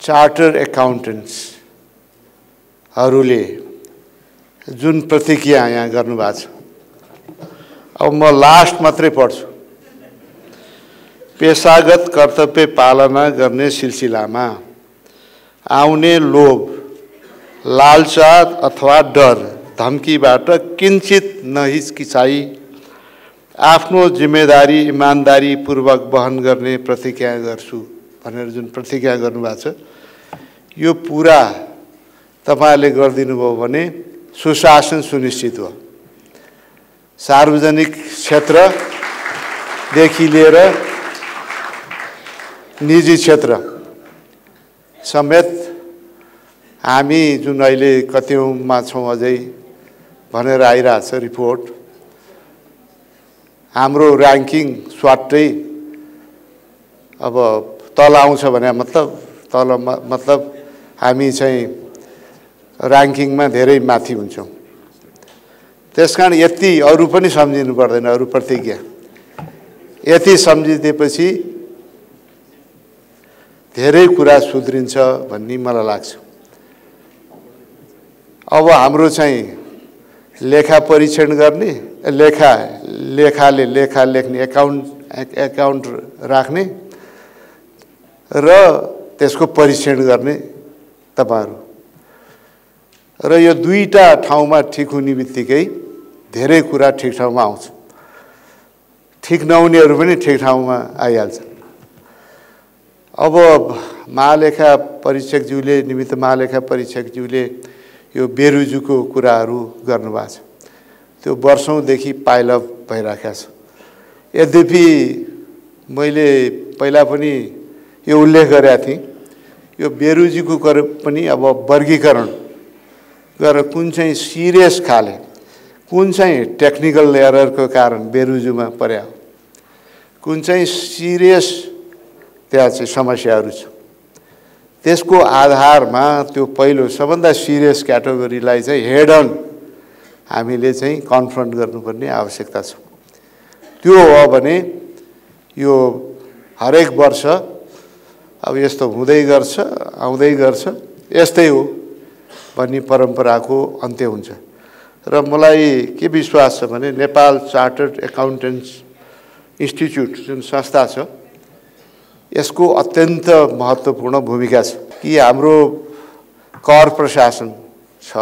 Charter एकाउन्टेन्ट्सहरूले जुन प्रतिक्रिया यहाँ गर्नुभएको छ। अब म लास्ट मात्रै पढ्छु। पेसागत कर्तव्य पालना गर्ने सिलसिलामा आउने लोभ लालचा अथवा डर धम्कीबाट किन्चित नहिचकिचाई आफ्नो जिम्मेदारी इमान्दारीपूर्वक बहन गर्ने प्रतिज्ञा गर्छु। भनेर जुन प्रतिज्ञा गर्नुभएको छ यो पुरा तपाईँहरूले गरिदिनु भयो भने सुशासन सुनिश्चित हो। सार्वजनिक क्षेत्रदेखि लिएर निजी क्षेत्र समेत हामी जुन अहिले कतिौँमा छौँ अझै भनेर आइरहेछ रिपोर्ट हाम्रो ऱ्याङ्किङ स्वाटै अब तल आउँछ भने मतलब तल मतलब हामी चाहिँ ऱ्याङ्किङमा धेरै माथि हुन्छौँ। त्यस कारण यति अरू पनि सम्झिनु पर्दैन अरू प्रतिज्ञा। यति सम्झिदिएपछि धेरै कुरा सुध्रिन्छ भन्ने मलाई लाग्छ। अब हाम्रो चाहिँ लेखा परीक्षण गर्ने लेखा लेखाले लेखा लेख्ने एकाउन्ट एकाउन्ट राख्ने र त्यसको परीक्षण गर्ने तपाईँहरू। र यो दुईवटा ठाउँमा ठिक हुने बित्तिकै धेरै कुरा ठिक ठाउँमा आउँछ। ठिक नहुनेहरू पनि ठिक ठाउँमा आइहाल्छ अब महालेखा परीक्षकज्यूले निमित्त महालेखा परीक्षकज्यूले यो बेरुजुको कुराहरू गर्नुभएको छ। त्यो वर्षौँदेखि पाइलअप भइराखेको छ। यद्यपि मैले पहिला पनि यो उल्लेख गरेका थिएँ। यो बेरुजीको पनि अब वर्गीकरण गरेर कुन चाहिँ सिरियस खाले कुन चाहिँ टेक्निकल एररको कारण बेरुजुमा पर्या कुन चाहिँ सिरियस त्यहाँ चाहिँ समस्याहरू छ। त्यसको आधारमा त्यो पहिलो सबभन्दा सिरियस क्याटेगोरीलाई चाहिँ हेड अन हामीले चाहिँ कन्फ्रन्ट गर्नुपर्ने आवश्यकता छ। त्यो हो भने यो हरेक वर्ष अब यस्तो हुँदै गर्छ आउँदै गर्छ। यस्तै हो भन्ने परम्पराको अन्त्य हुन्छ। र मलाई के विश्वास छ भने नेपाल चार्टर्ड एकाउन्टेन्ट्स इन्स्टिच्युट जुन संस्था छ यसको अत्यन्त महत्त्वपूर्ण भूमिका छ। कि हाम्रो कर प्रशासन छ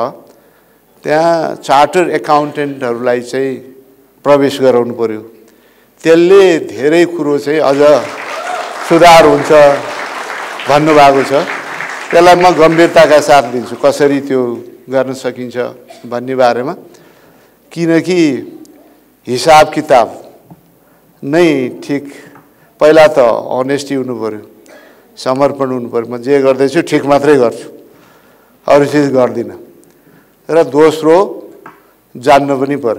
त्यहाँ चार्टर एकाउन्टेन्टहरूलाई चाहिँ प्रवेश गराउनु पऱ्यो त्यसले धेरै कुरो चाहिँ अझ सुधार हुन्छ। भन्नुभएको छ। त्यसलाई म गम्भीरताका साथ लिन्छु कसरी त्यो गर्न सकिन्छ भन्ने बारेमा। किनकि हिसाब किताब नै ठिक। पहिला त अनेस्टी हुनु पऱ्यो समर्पण हुनु पऱ्यो म जे गर्दैछु ठिक मात्रै गर्छु। अरू चिज गर्दिनँ। र दोस्रो जान्नु पनि पऱ्यो